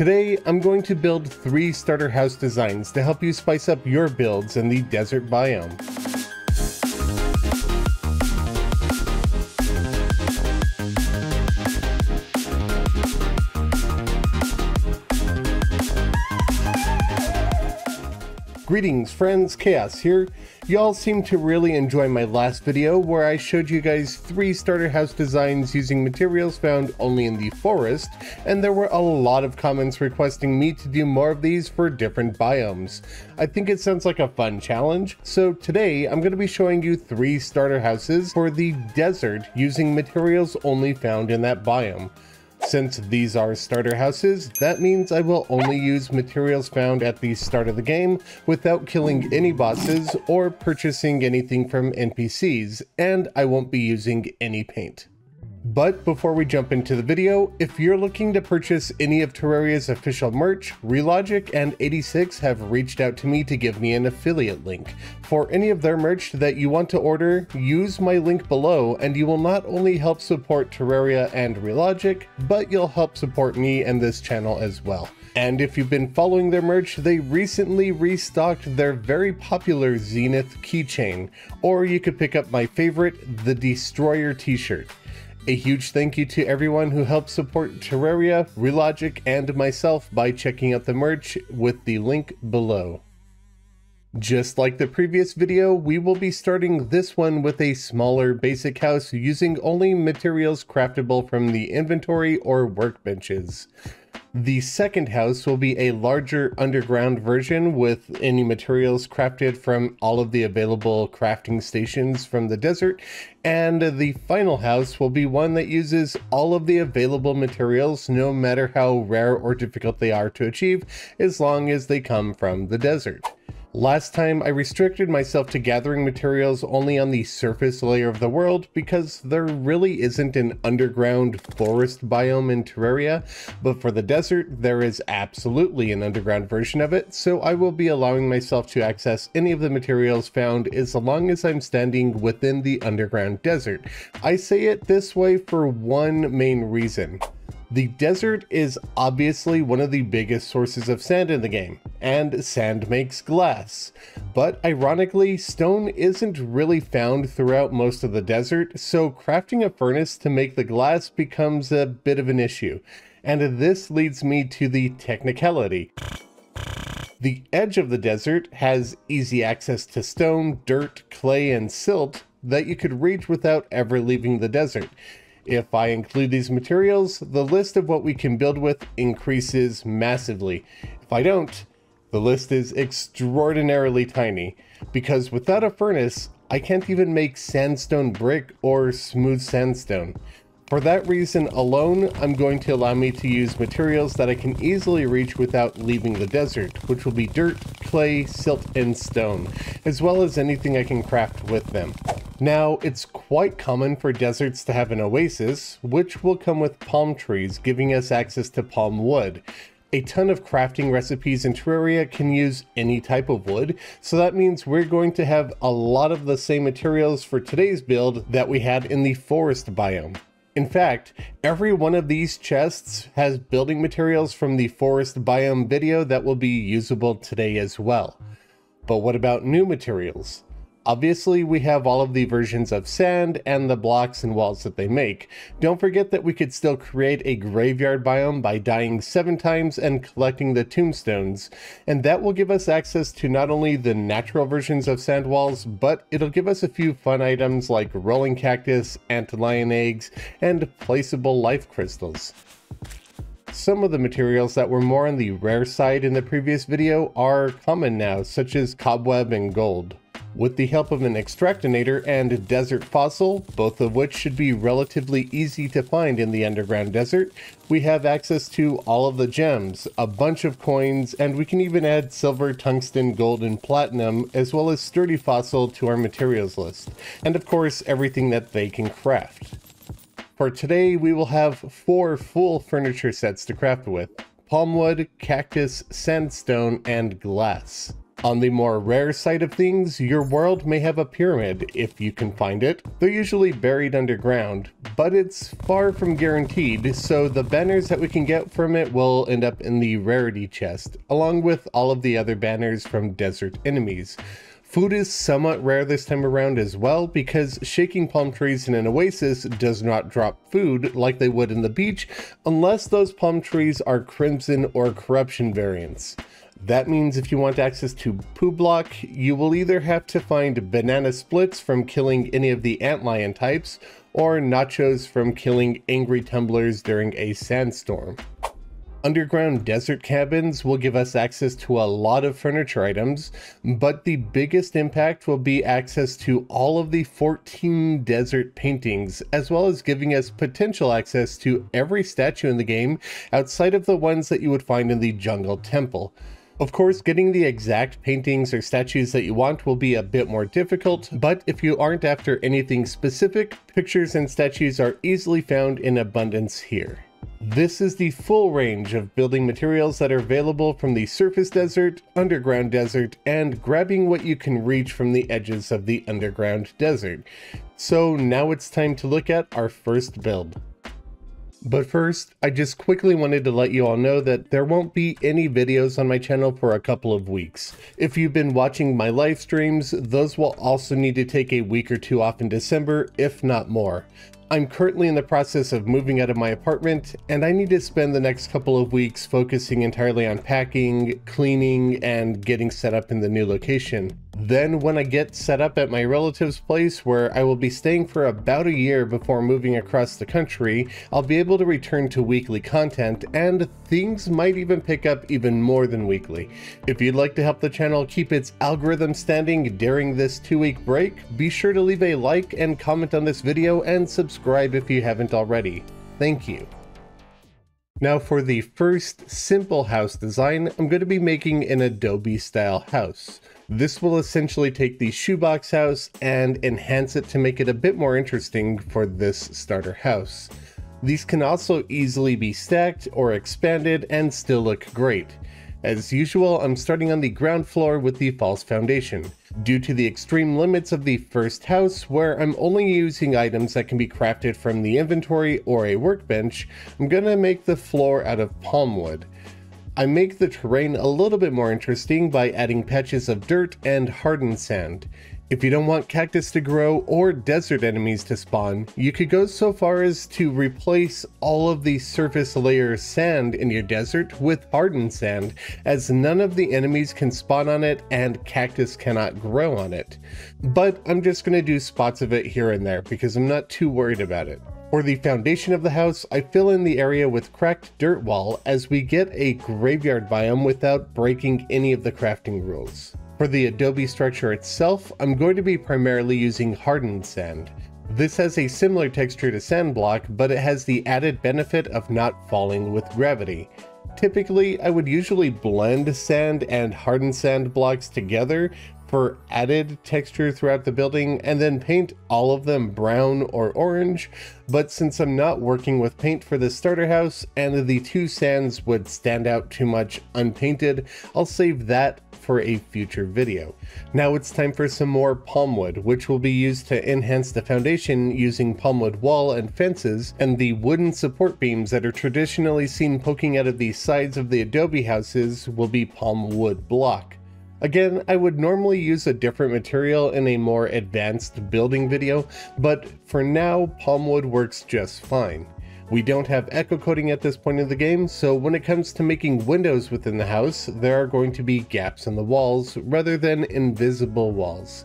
Today, I'm going to build three starter house designs to help you spice up your builds in the desert biome. Greetings friends, Khaios here. Y'all seem to really enjoy my last video where I showed you guys three starter house designs using materials found only in the forest, and there were a lot of comments requesting me to do more of these for different biomes. I think it sounds like a fun challenge, so today I'm going to be showing you three starter houses for the desert using materials only found in that biome. Since these are starter houses, that means I will only use materials found at the start of the game without killing any bosses or purchasing anything from NPCs, and I won't be using any paint. But before we jump into the video, if you're looking to purchase any of Terraria's official merch, Re-Logic and 86 have reached out to me to give me an affiliate link. For any of their merch that you want to order, use my link below and you will not only help support Terraria and Re-Logic, but you'll help support me and this channel as well. And if you've been following their merch, they recently restocked their very popular Zenith keychain, or you could pick up my favorite, the Destroyer t-shirt. A huge thank you to everyone who helped support Terraria, Re-Logic, and myself by checking out the merch with the link below. Just like the previous video, we will be starting this one with a smaller basic house using only materials craftable from the inventory or workbenches. The second house will be a larger underground version with any materials crafted from all of the available crafting stations from the desert. And the final house will be one that uses all of the available materials, no matter how rare or difficult they are to achieve, as long as they come from the desert. Last time I restricted myself to gathering materials only on the surface layer of the world because there really isn't an underground forest biome in Terraria, but for the desert there is absolutely an underground version of it, so I will be allowing myself to access any of the materials found as long as I'm standing within the underground desert. I say it this way for one main reason. The desert is obviously one of the biggest sources of sand in the game, and sand makes glass. But ironically, stone isn't really found throughout most of the desert, so crafting a furnace to make the glass becomes a bit of an issue. And this leads me to the technicality. The edge of the desert has easy access to stone, dirt, clay, and silt that you could reach without ever leaving the desert. If I include these materials, the list of what we can build with increases massively. If I don't, the list is extraordinarily tiny, because without a furnace, I can't even make sandstone brick or smooth sandstone. For that reason alone, I'm going to allow me to use materials that I can easily reach without leaving the desert, which will be dirt, clay, silt, and stone, as well as anything I can craft with them. Now, it's quite common for deserts to have an oasis, which will come with palm trees, giving us access to palm wood. A ton of crafting recipes in Terraria can use any type of wood, so that means we're going to have a lot of the same materials for today's build that we had in the forest biome. In fact, every one of these chests has building materials from the forest biome video that will be usable today as well. But what about new materials? Obviously, we have all of the versions of sand and the blocks and walls that they make. Don't forget that we could still create a graveyard biome by dying seven times and collecting the tombstones, and that will give us access to not only the natural versions of sand walls, but it'll give us a few fun items like rolling cactus, antlion eggs, and placeable life crystals. Some of the materials that were more on the rare side in the previous video are common now, such as cobweb and gold. With the help of an extractinator and desert fossil, both of which should be relatively easy to find in the underground desert, we have access to all of the gems, a bunch of coins, and we can even add silver, tungsten, gold, and platinum, as well as sturdy fossil to our materials list. And of course, everything that they can craft. For today, we will have four full furniture sets to craft with. Palmwood, cactus, sandstone, and glass. On the more rare side of things, your world may have a pyramid, if you can find it. They're usually buried underground, but it's far from guaranteed, so the banners that we can get from it will end up in the rarity chest, along with all of the other banners from desert enemies. Food is somewhat rare this time around as well because shaking palm trees in an oasis does not drop food like they would in the beach unless those palm trees are crimson or corruption variants. That means if you want access to Poo Block, you will either have to find banana splits from killing any of the antlion types, or nachos from killing angry tumblers during a sandstorm. Underground desert cabins will give us access to a lot of furniture items, but the biggest impact will be access to all of the 14 desert paintings, as well as giving us potential access to every statue in the game outside of the ones that you would find in the jungle temple. Of course, getting the exact paintings or statues that you want will be a bit more difficult, but if you aren't after anything specific, pictures and statues are easily found in abundance here. This is the full range of building materials that are available from the surface desert, underground desert, and grabbing what you can reach from the edges of the underground desert. So now it's time to look at our first build. But first, I just quickly wanted to let you all know that there won't be any videos on my channel for a couple of weeks. If you've been watching my live streams, those will also need to take a week or two off in December, if not more. I'm currently in the process of moving out of my apartment, and I need to spend the next couple of weeks focusing entirely on packing, cleaning, and getting set up in the new location. Then when I get set up at my relative's place where I will be staying for about a year before moving across the country, I'll be able to return to weekly content and things might even pick up even more than weekly. If you'd like to help the channel keep its algorithm standing during this two week break, be sure to leave a like and comment on this video and subscribe if you haven't already. Thank you. Now for the first simple house design, I'm going to be making an Adobe style house. This will essentially take the shoebox house and enhance it to make it a bit more interesting for this starter house. These can also easily be stacked or expanded and still look great. As usual, I'm starting on the ground floor with the false foundation. Due to the extreme limits of the first house, where I'm only using items that can be crafted from the inventory or a workbench, I'm gonna make the floor out of palm wood. I make the terrain a little bit more interesting by adding patches of dirt and hardened sand. If you don't want cactus to grow or desert enemies to spawn, you could go so far as to replace all of the surface layer sand in your desert with hardened sand, as none of the enemies can spawn on it and cactus cannot grow on it. But I'm just going to do spots of it here and there because I'm not too worried about it. For the foundation of the house, I fill in the area with cracked dirt wall as we get a graveyard biome without breaking any of the crafting rules. For the adobe structure itself, I'm going to be primarily using hardened sand. This has a similar texture to sand block, but it has the added benefit of not falling with gravity. Typically, I would usually blend sand and hardened sand blocks together for added texture throughout the building and then paint all of them brown or orange. But since I'm not working with paint for the starter house and the two sands would stand out too much unpainted, I'll save that for a future video. Now it's time for some more palmwood, which will be used to enhance the foundation using palmwood wall and fences, and the wooden support beams that are traditionally seen poking out of the sides of the adobe houses will be palmwood block. Again, I would normally use a different material in a more advanced building video, but for now, palmwood works just fine. We don't have echo coating at this point in the game, so when it comes to making windows within the house, there are going to be gaps in the walls rather than invisible walls.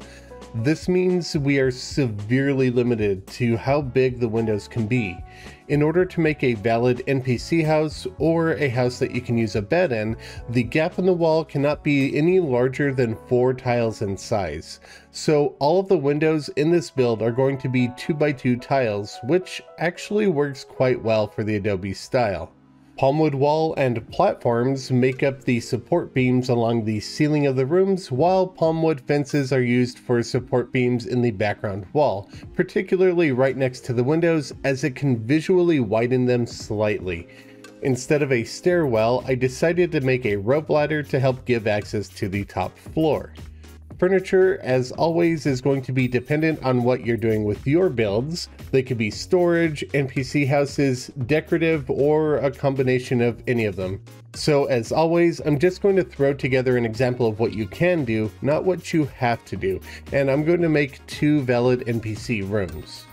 This means we are severely limited to how big the windows can be. In order to make a valid NPC house or a house that you can use a bed in, the gap in the wall cannot be any larger than 4 tiles in size. So all of the windows in this build are going to be 2x2 tiles, which actually works quite well for the Adobe style. Palmwood wall and platforms make up the support beams along the ceiling of the rooms, while palmwood fences are used for support beams in the background wall, particularly right next to the windows as it can visually widen them slightly. Instead of a stairwell, I decided to make a rope ladder to help give access to the top floor. Furniture, as always, is going to be dependent on what you're doing with your builds. They could be storage, NPC houses, decorative, or a combination of any of them. So as always, I'm just going to throw together an example of what you can do, not what you have to do, and I'm going to make two valid NPC rooms.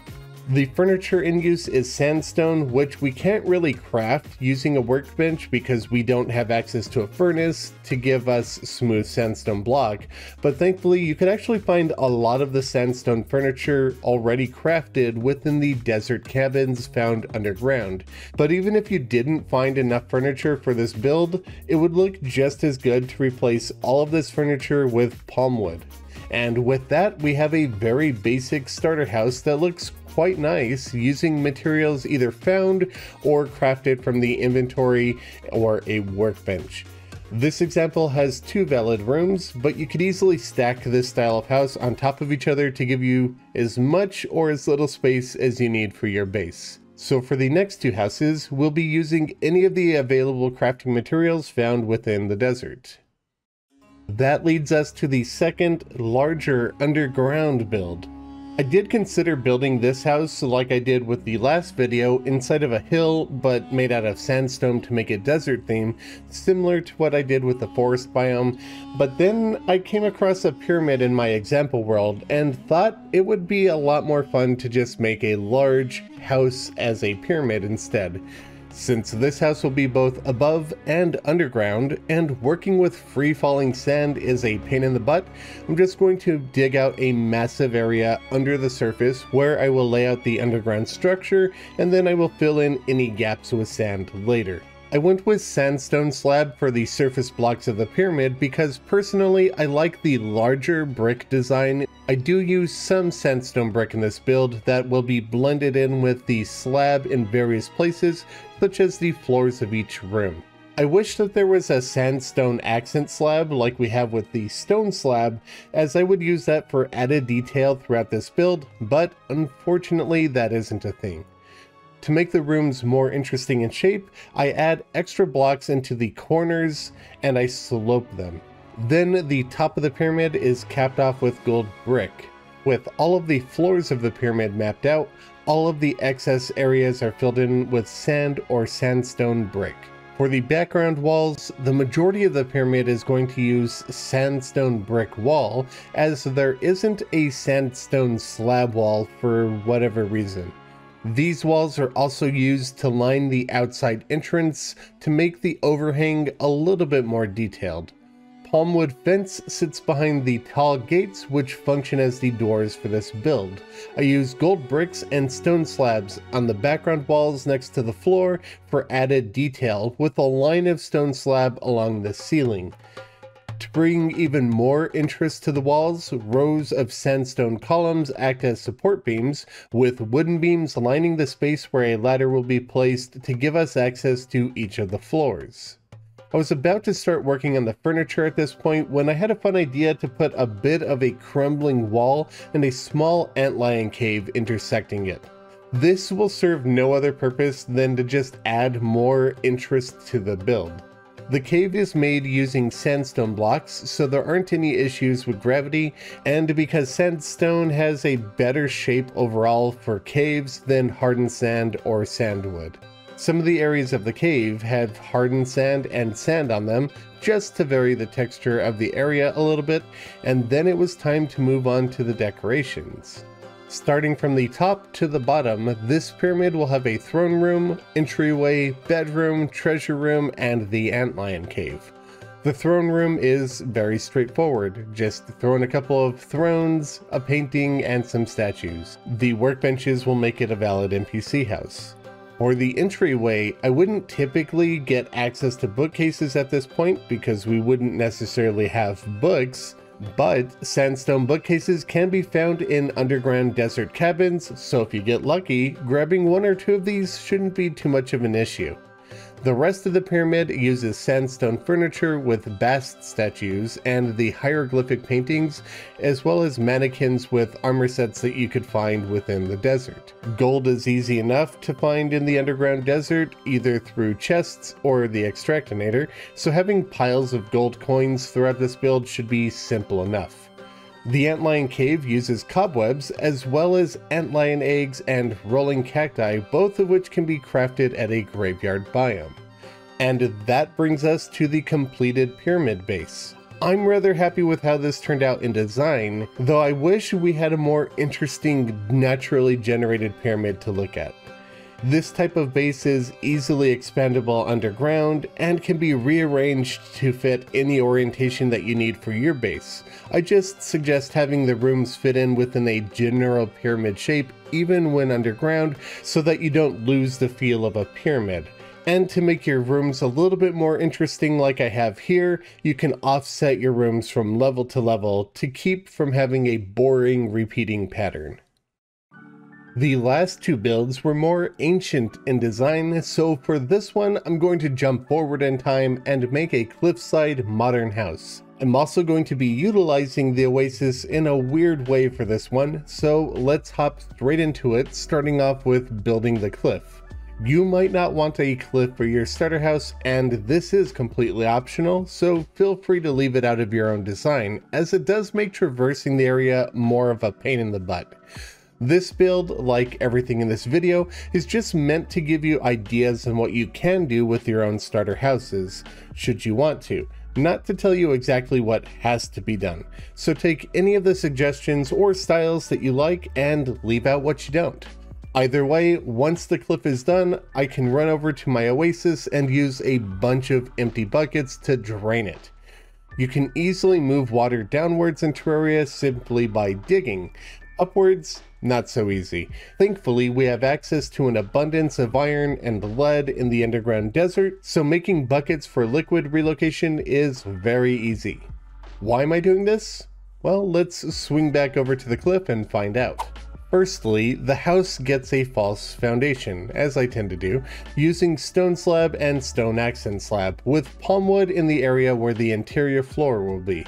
The furniture in use is sandstone, which we can't really craft using a workbench because we don't have access to a furnace to give us smooth sandstone block, but thankfully you can actually find a lot of the sandstone furniture already crafted within the desert cabins found underground. But even if you didn't find enough furniture for this build, it would look just as good to replace all of this furniture with palm wood. And with that, we have a very basic starter house that looks quite nice using materials either found or crafted from the inventory or a workbench. This example has two valid rooms, but you could easily stack this style of house on top of each other to give you as much or as little space as you need for your base. So for the next two houses, we'll be using any of the available crafting materials found within the desert. That leads us to the second, larger underground build. I did consider building this house like I did with the last video inside of a hill but made out of sandstone to make a desert theme, similar to what I did with the forest biome, but then I came across a pyramid in my example world and thought it would be a lot more fun to just make a large house as a pyramid instead. Since this house will be both above and underground, and working with free-falling sand is a pain in the butt, I'm just going to dig out a massive area under the surface where I will lay out the underground structure, and then I will fill in any gaps with sand later. I went with sandstone slab for the surface blocks of the pyramid because personally I like the larger brick design. I do use some sandstone brick in this build that will be blended in with the slab in various places, such as the floors of each room. I wish that there was a sandstone accent slab like we have with the stone slab, as I would use that for added detail throughout this build, but unfortunately that isn't a thing. To make the rooms more interesting in shape, I add extra blocks into the corners and I slope them. Then the top of the pyramid is capped off with gold brick. With all of the floors of the pyramid mapped out, all of the excess areas are filled in with sand or sandstone brick. For the background walls, the majority of the pyramid is going to use sandstone brick wall, as there isn't a sandstone slab wall for whatever reason. These walls are also used to line the outside entrance to make the overhang a little bit more detailed. Palmwood fence sits behind the tall gates which function as the doors for this build. I use gold bricks and stone slabs on the background walls next to the floor for added detail with a line of stone slab along the ceiling. To bring even more interest to the walls, rows of sandstone columns act as support beams, with wooden beams lining the space where a ladder will be placed to give us access to each of the floors. I was about to start working on the furniture at this point when I had a fun idea to put a bit of a crumbling wall and a small antlion cave intersecting it. This will serve no other purpose than to just add more interest to the build. The cave is made using sandstone blocks, so there aren't any issues with gravity, and because sandstone has a better shape overall for caves than hardened sand or sandwood. Some of the areas of the cave have hardened sand and sand on them, just to vary the texture of the area a little bit, and then it was time to move on to the decorations. Starting from the top to the bottom, this pyramid will have a throne room, entryway, bedroom, treasure room, and the antlion cave. The throne room is very straightforward, just throw in a couple of thrones, a painting, and some statues. The workbenches will make it a valid NPC house. For the entryway, I wouldn't typically get access to bookcases at this point because we wouldn't necessarily have books, but sandstone bookcases can be found in underground desert cabins, so if you get lucky, grabbing one or two of these shouldn't be too much of an issue. The rest of the pyramid uses sandstone furniture with bast statues and the hieroglyphic paintings, as well as mannequins with armor sets that you could find within the desert. Gold is easy enough to find in the underground desert, either through chests or the extractinator, so having piles of gold coins throughout this build should be simple enough. The Antlion Cave uses cobwebs as well as antlion eggs and rolling cacti, both of which can be crafted at a graveyard biome. And that brings us to the completed pyramid base. I'm rather happy with how this turned out in design, though I wish we had a more interesting naturally generated pyramid to look at. This type of base is easily expandable underground and can be rearranged to fit any orientation that you need for your base. I just suggest having the rooms fit in within a general pyramid shape even when underground so that you don't lose the feel of a pyramid. And to make your rooms a little bit more interesting like I have here, you can offset your rooms from level to level to keep from having a boring repeating pattern. The last two builds were more ancient in design, so for this one I'm going to jump forward in time and make a cliffside modern house. I'm also going to be utilizing the Oasis in a weird way for this one, so let's hop straight into it, starting off with building the cliff. You might not want a cliff for your starter house, and this is completely optional, so feel free to leave it out of your own design, as it does make traversing the area more of a pain in the butt. This build, like everything in this video, is just meant to give you ideas on what you can do with your own starter houses, should you want to, not to tell you exactly what has to be done. So take any of the suggestions or styles that you like and leave out what you don't. Either way, once the cliff is done, I can run over to my oasis and use a bunch of empty buckets to drain it. You can easily move water downwards in Terraria simply by digging. Upwards, not so easy. Thankfully, we have access to an abundance of iron and lead in the underground desert, so making buckets for liquid relocation is very easy. Why am I doing this? Well, let's swing back over to the cliff and find out. Firstly, the house gets a false foundation, as I tend to do, using stone slab and stone accent slab, with palm wood in the area where the interior floor will be.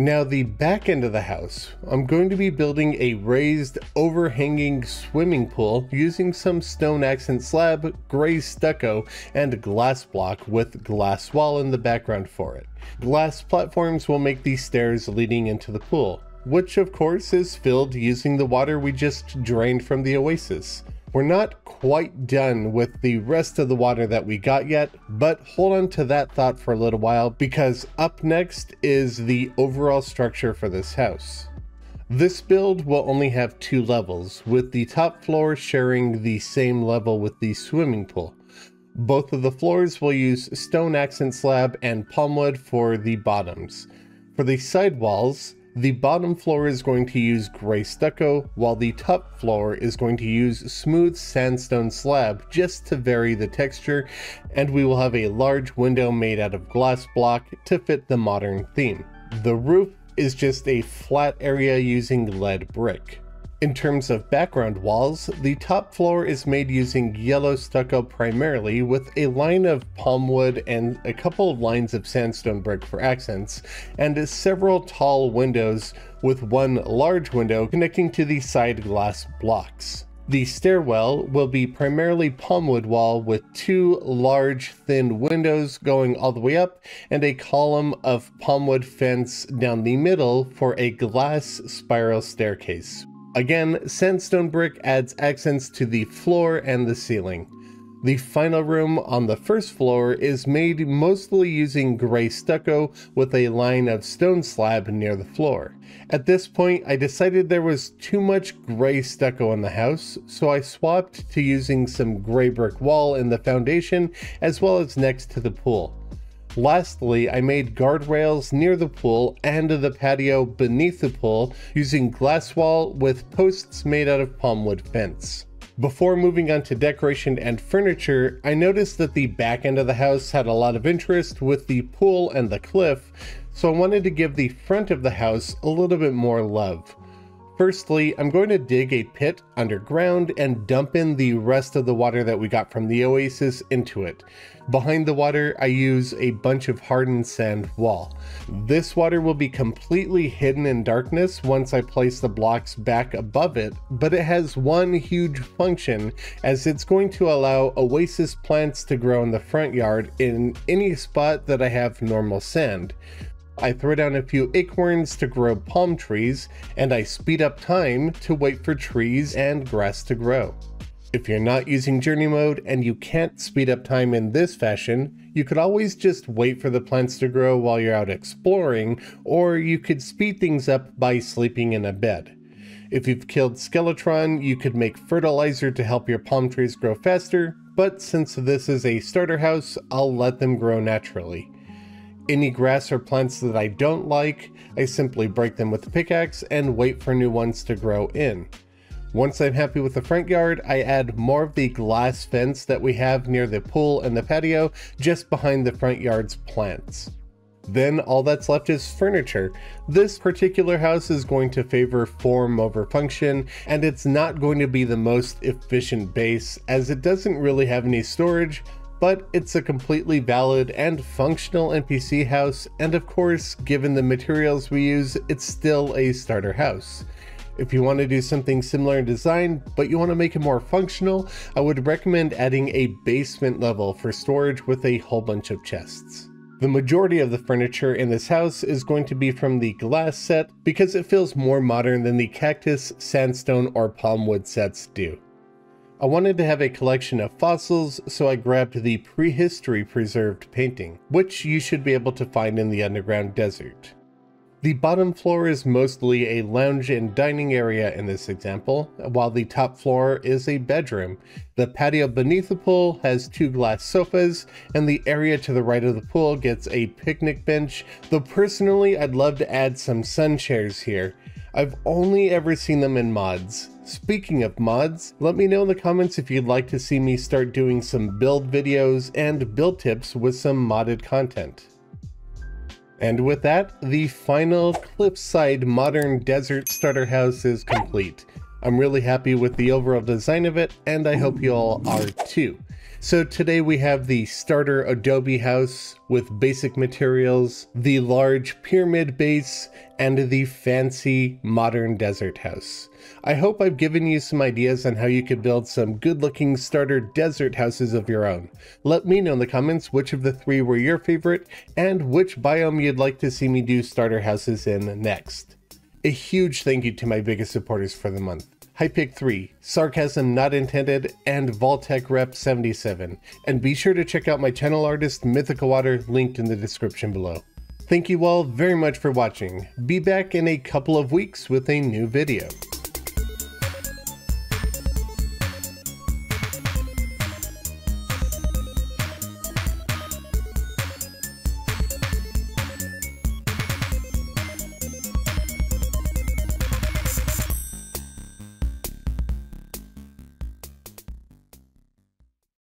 Now the back end of the house, I'm going to be building a raised overhanging swimming pool using some stone accent slab, gray stucco, and glass block with glass wall in the background for it. Glass platforms will make these stairs leading into the pool, which of course is filled using the water we just drained from the oasis. We're not quite done with the rest of the water that we got yet, but hold on to that thought for a little while because up next is the overall structure for this house. This build will only have two levels, with the top floor sharing the same level with the swimming pool. Both of the floors will use stone accent slab and palmwood for the bottoms. For the side walls, the bottom floor is going to use gray stucco, while the top floor is going to use smooth sandstone slab just to vary the texture, and we will have a large window made out of glass block to fit the modern theme. The roof is just a flat area using lead brick. In terms of background walls, the top floor is made using yellow stucco primarily with a line of palm wood and a couple of lines of sandstone brick for accents, and several tall windows with one large window connecting to the side glass blocks. The stairwell will be primarily palmwood wall with two large thin windows going all the way up and a column of palmwood fence down the middle for a glass spiral staircase. Again, sandstone brick adds accents to the floor and the ceiling. The final room on the first floor is made mostly using gray stucco with a line of stone slab near the floor. At this point, I decided there was too much gray stucco in the house, so I swapped to using some gray brick wall in the foundation as well as next to the pool. Lastly, I made guardrails near the pool and the patio beneath the pool using glass wall with posts made out of palmwood fence. Before moving on to decoration and furniture, I noticed that the back end of the house had a lot of interest with the pool and the cliff, so I wanted to give the front of the house a little bit more love. Firstly, I'm going to dig a pit underground and dump in the rest of the water that we got from the oasis into it. Behind the water, I use a bunch of hardened sand wall. This water will be completely hidden in darkness once I place the blocks back above it, but it has one huge function as it's going to allow oasis plants to grow in the front yard in any spot that I have normal sand. I throw down a few acorns to grow palm trees, and I speed up time to wait for trees and grass to grow. If you're not using journey mode and you can't speed up time in this fashion, you could always just wait for the plants to grow while you're out exploring, or you could speed things up by sleeping in a bed. If you've killed Skeletron, you could make fertilizer to help your palm trees grow faster, but since this is a starter house, I'll let them grow naturally. Any grass or plants that I don't like, I simply break them with a pickaxe and wait for new ones to grow in. Once I'm happy with the front yard, I add more of the glass fence that we have near the pool and the patio just behind the front yard's plants. Then all that's left is furniture. This particular house is going to favor form over function, and it's not going to be the most efficient base as it doesn't really have any storage, but it's a completely valid and functional NPC house, and of course, given the materials we use, it's still a starter house. If you want to do something similar in design, but you want to make it more functional, I would recommend adding a basement level for storage with a whole bunch of chests. The majority of the furniture in this house is going to be from the glass set because it feels more modern than the cactus, sandstone, or palm wood sets do. I wanted to have a collection of fossils, so I grabbed the prehistory preserved painting, which you should be able to find in the underground desert. The bottom floor is mostly a lounge and dining area in this example, while the top floor is a bedroom. The patio beneath the pool has two glass sofas, and the area to the right of the pool gets a picnic bench, though personally I'd love to add some sun chairs here. I've only ever seen them in mods. Speaking of mods, let me know in the comments if you'd like to see me start doing some build videos and build tips with some modded content. And with that, the final cliffside modern desert starter house is complete. I'm really happy with the overall design of it, and I hope you all are too. So today we have the starter adobe house with basic materials, the large pyramid base, and the fancy modern desert house. I hope I've given you some ideas on how you could build some good looking starter desert houses of your own. Let me know in the comments which of the three were your favorite and which biome you'd like to see me do starter houses in next. A huge thank you to my biggest supporters for the month. Hypik3, Sarcasm Not Intended, and Vaultec Rep 77. And be sure to check out my channel artist Mythical Water linked in the description below. Thank you all very much for watching. Be back in a couple of weeks with a new video.